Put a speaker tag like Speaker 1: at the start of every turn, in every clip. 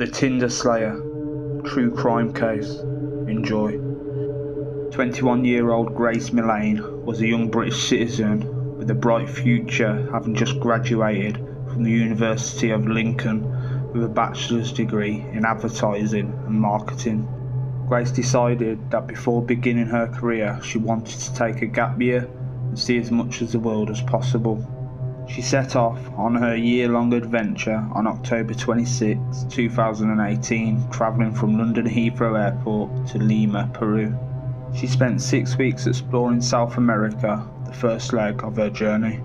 Speaker 1: The Tinder Slayer True Crime Case. Enjoy. 21 year old Grace Millane was a young British citizen with a bright future, having just graduated from the University of Lincoln with a bachelor's degree in advertising and marketing. Grace decided that before beginning her career, she wanted to take a gap year and see as much of the world as possible. She set off on her year long adventure on October 26, 2018, travelling from London Heathrow Airport to Lima, Peru. She spent six weeks exploring South America, the first leg of her journey.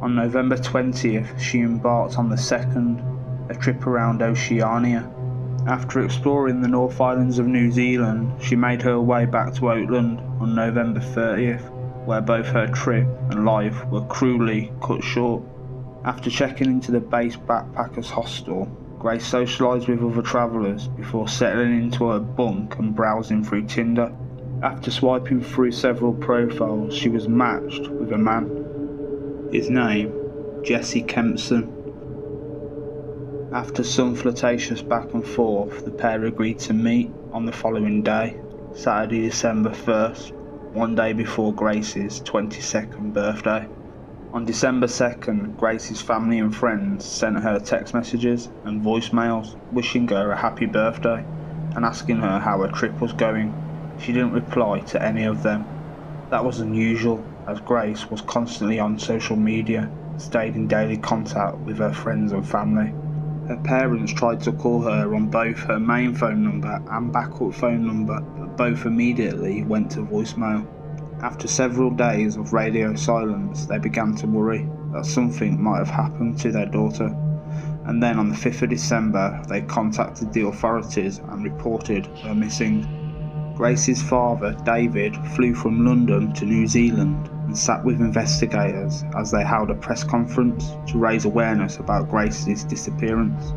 Speaker 1: On November 20th, she embarked on the second, a trip around Oceania. After exploring the North Islands of New Zealand, she made her way back to Auckland on November 30th where both her trip and life were cruelly cut short. After checking into the base backpackers hostel, Grace socialised with other travellers before settling into her bunk and browsing through Tinder. After swiping through several profiles, she was matched with a man. His name, Jesse Kempson. After some flirtatious back and forth, the pair agreed to meet on the following day, Saturday, December 1st, one day before Grace's 22nd birthday. On December 2nd, Grace's family and friends sent her text messages and voicemails wishing her a happy birthday and asking her how her trip was going. She didn't reply to any of them. That was unusual as Grace was constantly on social media stayed in daily contact with her friends and family. Her parents tried to call her on both her main phone number and backup phone number, but both immediately went to voicemail. After several days of radio silence, they began to worry that something might have happened to their daughter. And then on the 5th of December, they contacted the authorities and reported her missing. Grace's father, David, flew from London to New Zealand and sat with investigators as they held a press conference to raise awareness about Grace's disappearance.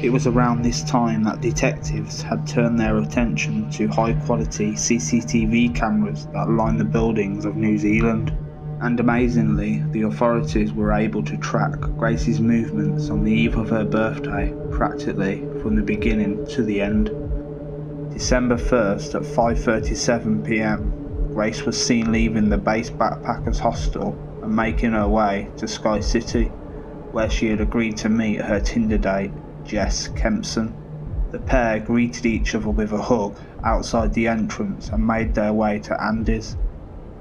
Speaker 1: It was around this time that detectives had turned their attention to high quality CCTV cameras that line the buildings of New Zealand. And amazingly, the authorities were able to track Grace's movements on the eve of her birthday practically from the beginning to the end. December 1st at 5:37 p.m. Grace was seen leaving the base backpackers hostel and making her way to Sky City, where she had agreed to meet her Tinder date, Jess Kempson. The pair greeted each other with a hug outside the entrance and made their way to Andy's,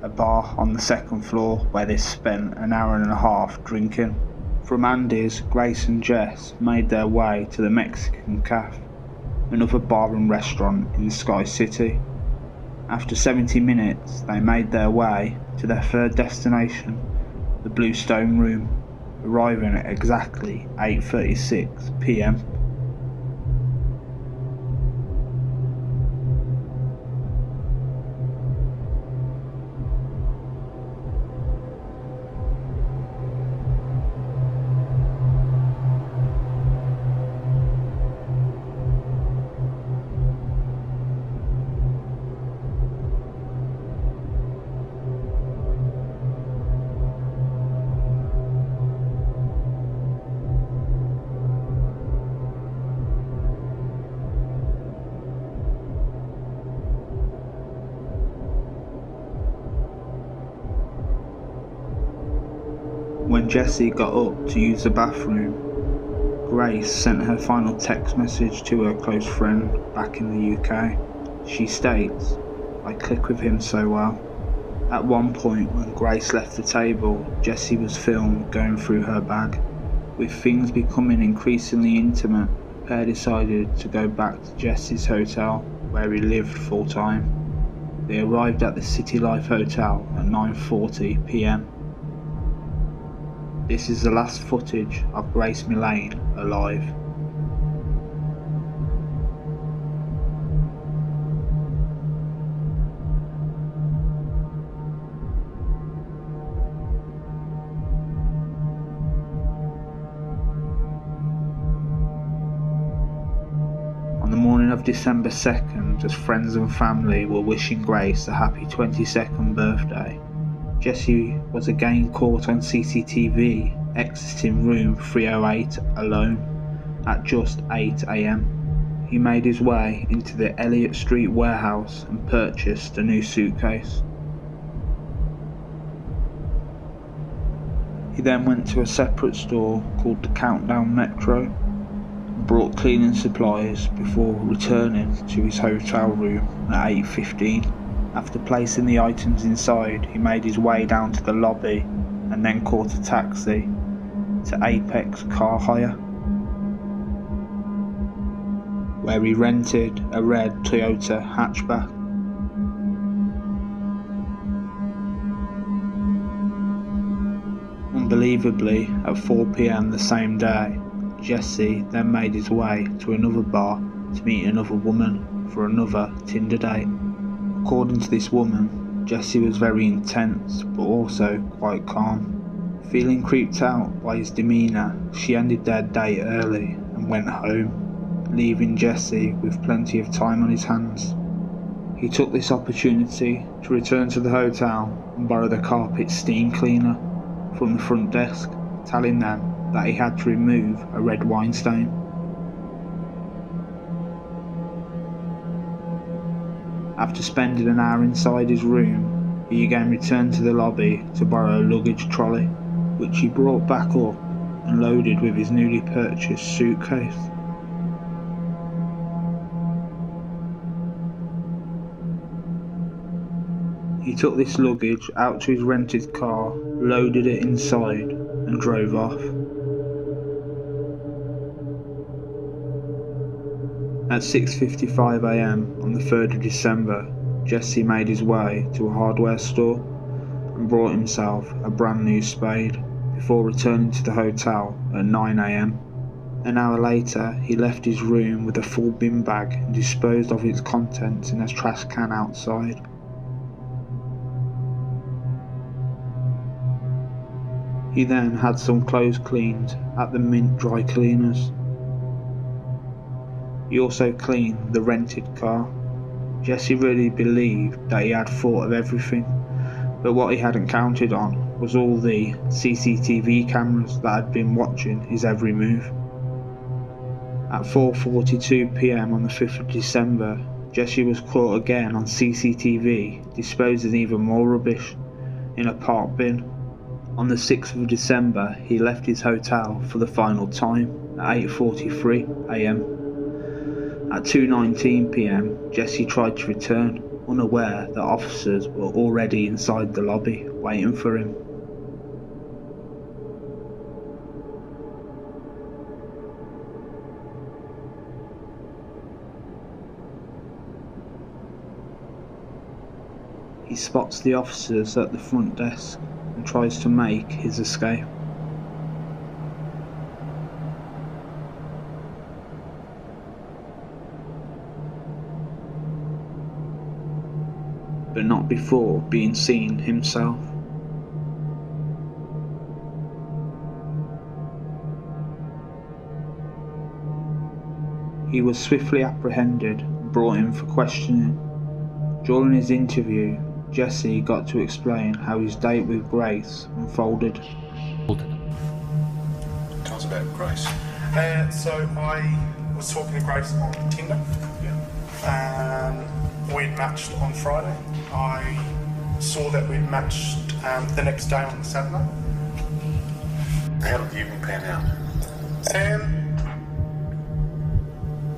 Speaker 1: a bar on the second floor where they spent an hour and a half drinking. From Andy's, Grace and Jess made their way to the Mexican Cafe, another bar and restaurant in Sky City, after 70 minutes, they made their way to their third destination, the Blue Stone Room, arriving at exactly 8:36 p.m. Jesse got up to use the bathroom, Grace sent her final text message to her close friend back in the UK. She states, I click with him so well. At one point, when Grace left the table, Jesse was filmed going through her bag. With things becoming increasingly intimate, the pair decided to go back to Jesse's hotel where he lived full time. They arrived at the City Life Hotel at 9:40 p.m. This is the last footage of Grace Millane alive. On the morning of December 2nd, as friends and family were wishing Grace a happy 22nd birthday, Jesse was again caught on CCTV exiting room 308 alone. At just 8am, he made his way into the Elliott Street warehouse and purchased a new suitcase. He then went to a separate store called the Countdown Metro and brought cleaning supplies before returning to his hotel room at 8.15. After placing the items inside, he made his way down to the lobby and then caught a taxi to Apex Car Hire, where he rented a red Toyota hatchback. Unbelievably, at 4pm the same day, Jesse then made his way to another bar to meet another woman for another Tinder date. According to this woman, Jesse was very intense but also quite calm. Feeling creeped out by his demeanour, she ended their date early and went home, leaving Jesse with plenty of time on his hands. He took this opportunity to return to the hotel and borrow the carpet steam cleaner from the front desk, telling them that he had to remove a red wine stain. After spending an hour inside his room, he again returned to the lobby to borrow a luggage trolley, which he brought back up and loaded with his newly purchased suitcase. He took this luggage out to his rented car, loaded it inside, and drove off. At 6.55am on the 3rd of December, Jesse made his way to a hardware store and bought himself a brand new spade before returning to the hotel at 9am. An hour later, he left his room with a full bin bag and disposed of its contents in a trash can outside. He then had some clothes cleaned at the Mint Dry Cleaners he also cleaned the rented car. Jesse really believed that he had thought of everything, but what he hadn't counted on was all the CCTV cameras that had been watching his every move. At 4.42pm on the 5th of December, Jesse was caught again on CCTV disposing even more rubbish in a park bin. On the 6th of December, he left his hotel for the final time at 8.43am at 2.19pm, Jesse tried to return, unaware that officers were already inside the lobby, waiting for him. He spots the officers at the front desk and tries to make his escape. But not before being seen himself. He was swiftly apprehended and brought in for questioning. During his interview, Jesse got to explain how his date with Grace unfolded.
Speaker 2: Tell us about Grace. Uh, so I was talking to Grace on Tinder. Yeah. We'd matched on Friday. I saw that we'd matched um, the next day on Saturday.
Speaker 3: How did the evening pan out?
Speaker 2: Um,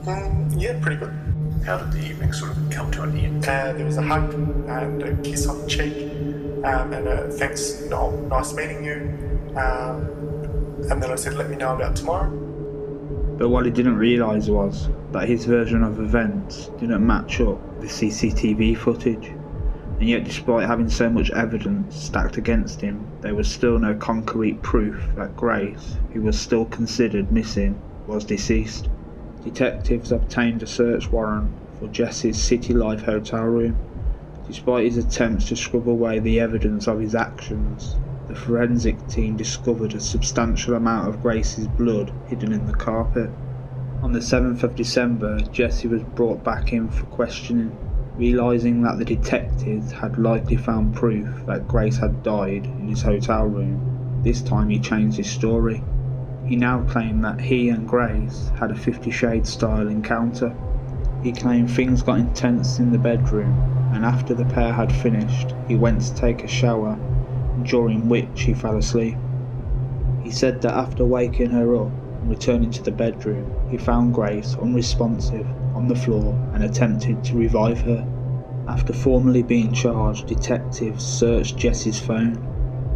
Speaker 2: mm, yeah, pretty good.
Speaker 3: How did the evening sort of come to an end?
Speaker 2: Uh, there was a hug and a kiss on the cheek, um, and a thanks, no, nice meeting you. Um, and then I said, let me know about tomorrow.
Speaker 1: But what he didn't realise was that his version of events didn't match up with CCTV footage. And yet, despite having so much evidence stacked against him, there was still no concrete proof that Grace, who was still considered missing, was deceased. Detectives obtained a search warrant for Jesse's City Life hotel room. Despite his attempts to scrub away the evidence of his actions, the forensic team discovered a substantial amount of Grace's blood hidden in the carpet. On the 7th of December, Jesse was brought back in for questioning. Realising that the detectives had likely found proof that Grace had died in his hotel room, this time he changed his story. He now claimed that he and Grace had a Fifty Shades style encounter. He claimed things got intense in the bedroom, and after the pair had finished, he went to take a shower, during which he fell asleep. He said that after waking her up and returning to the bedroom, he found Grace unresponsive on the floor and attempted to revive her. After formally being charged, detectives searched Jesse's phone.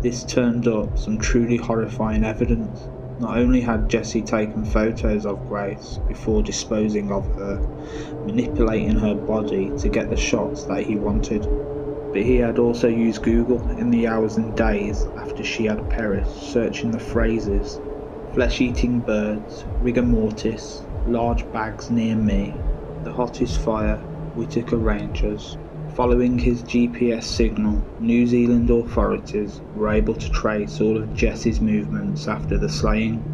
Speaker 1: This turned up some truly horrifying evidence. Not only had Jesse taken photos of Grace before disposing of her, manipulating her body to get the shots that he wanted, but he had also used Google in the hours and days after she had perished, searching the phrases flesh eating birds, rigor mortis, large bags near me, the hottest fire, Waitakere Rangers. Following his GPS signal, New Zealand authorities were able to trace all of Jesse's movements after the slaying.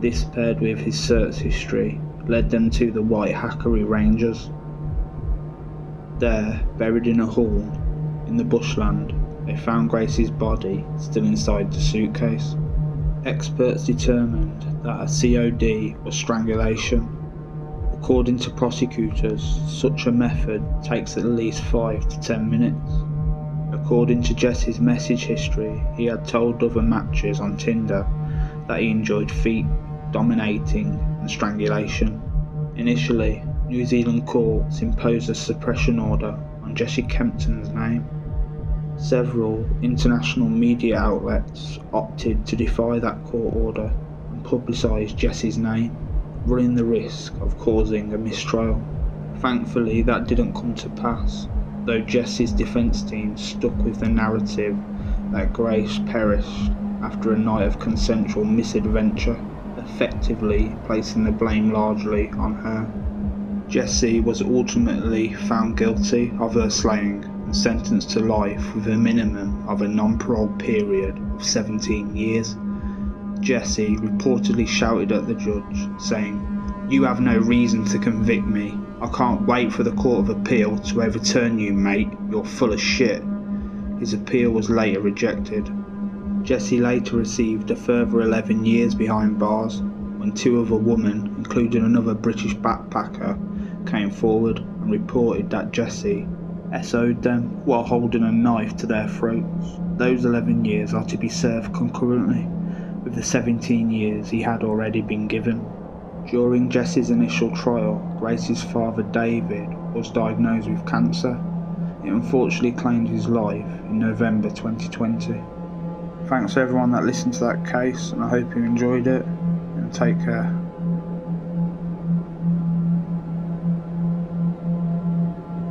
Speaker 1: This paired with his search history led them to the Waitakere Rangers. There, buried in a hall in the bushland, they found Grace's body still inside the suitcase. Experts determined that a COD was strangulation According to prosecutors, such a method takes at least 5 to 10 minutes. According to Jesse's message history, he had told other matches on Tinder that he enjoyed feet, dominating, and strangulation. Initially, New Zealand courts imposed a suppression order on Jesse Kempson's name. Several international media outlets opted to defy that court order and publicise Jesse's name running the risk of causing a mistrial. Thankfully, that didn't come to pass, though Jesse's defence team stuck with the narrative that Grace perished after a night of consensual misadventure, effectively placing the blame largely on her. Jesse was ultimately found guilty of her slaying sentenced to life with a minimum of a non parole period of 17 years. Jesse reportedly shouted at the judge, saying, You have no reason to convict me. I can't wait for the Court of Appeal to overturn you, mate. You're full of shit. His appeal was later rejected. Jesse later received a further 11 years behind bars when two other women, including another British backpacker, came forward and reported that Jesse SO'd them while holding a knife to their throats. Those 11 years are to be served concurrently with the 17 years he had already been given. During Jesse's initial trial, Grace's father David was diagnosed with cancer. It unfortunately claimed his life in November 2020. Thanks to everyone that listened to that case, and I hope you enjoyed it, and take care.